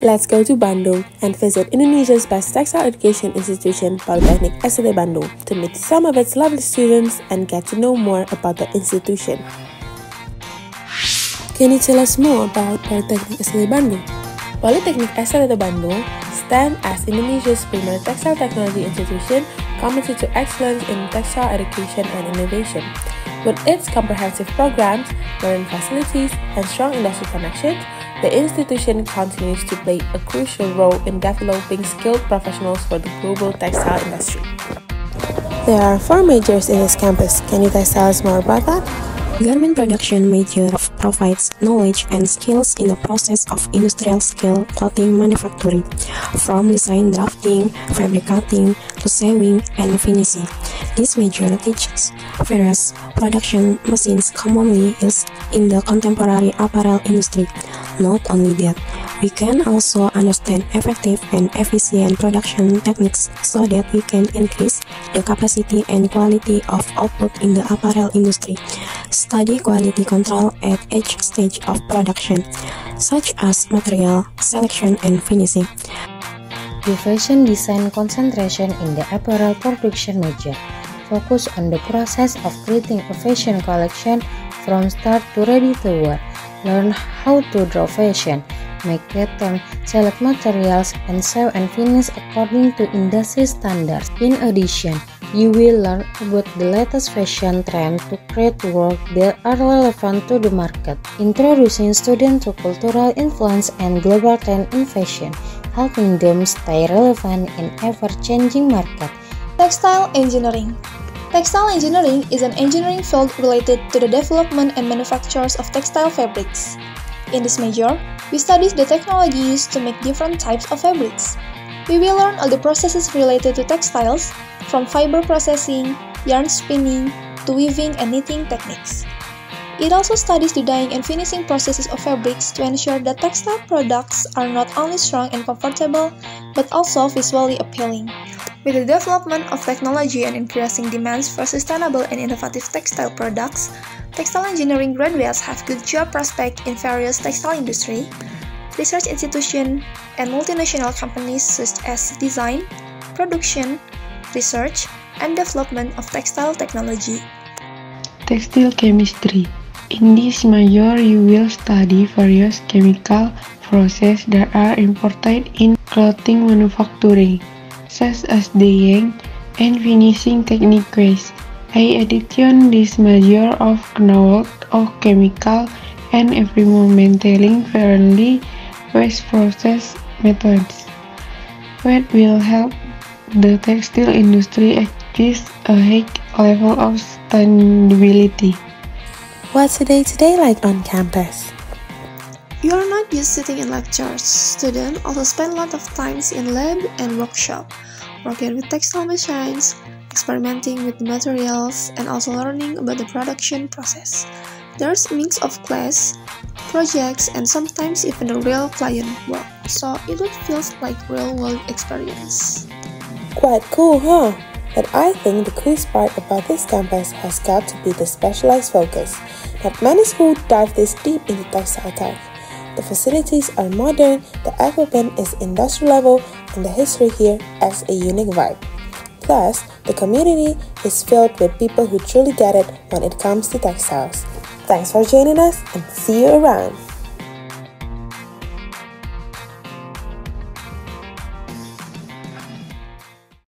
Let's go to Bandung and visit Indonesia's best textile education institution, Polytechnic STT Bandung, to meet some of its lovely students and get to know more about the institution. Can you tell us more about Polytechnic STT Bandung? Polytechnic STT Bandung stands as Indonesia's premier textile technology institution committed to excellence in textile education and innovation. With its comprehensive programs, modern facilities, and strong industry connections, the institution continues to play a crucial role in developing skilled professionals for the global textile industry. There are four majors in this campus. Can you guys tell us more about that? Garment production major provides knowledge and skills in the process of industrial scale clothing manufacturing, from design drafting, fabricating, to sewing and finishing. This major teaches various production machines commonly used in the contemporary apparel industry. Not only that, we can also understand effective and efficient production techniques so that we can increase the capacity and quality of output in the apparel industry. Study quality control at each stage of production, such as material selection and finishing. The fashion design concentration in the apparel production major focus on the process of creating a fashion collection from start to ready to wear. Learn how to draw fashion, make pattern, select materials, and sew and finish according to industry standards. In addition, you will learn about the latest fashion trend to create work that are relevant to the market, introducing students to cultural influence and global trend in fashion, helping them stay relevant in ever-changing market. Textile engineering Textile engineering is an engineering field related to the development and manufactures of textile fabrics. In this major, we study the technology used to make different types of fabrics. We will learn all the processes related to textiles, from fiber processing, yarn spinning, to weaving and knitting techniques. It also studies the dyeing and finishing processes of fabrics to ensure that textile products are not only strong and comfortable, but also visually appealing. With the development of technology and increasing demands for sustainable and innovative textile products, textile engineering graduates have good job prospects in various textile industry, research institutions, and multinational companies such as design, production, research, and development of textile technology. Textile chemistry. In this major, you will study various chemical processes that are important in clothing manufacturing such as dyeing and finishing technique techniques. I addition this measure of knowledge of chemical and environmentally friendly waste process methods, which will help the textile industry achieve a high level of sustainability. What's a day-to-day -day like on campus? You are not just sitting in lectures. Students also spend a lot of times in lab and workshop, working with textile machines, experimenting with the materials, and also learning about the production process. There's a mix of class, projects, and sometimes even a real client work, so it feels like real-world experience. Quite cool, huh? But I think the coolest part about this campus has got to be the specialized focus. Not many schools dive this deep into textile tech. The facilities are modern, the equipment is industrial level, and the history here as a unique vibe. Plus, the community is filled with people who truly get it when it comes to textiles. Thanks for joining us and see you around!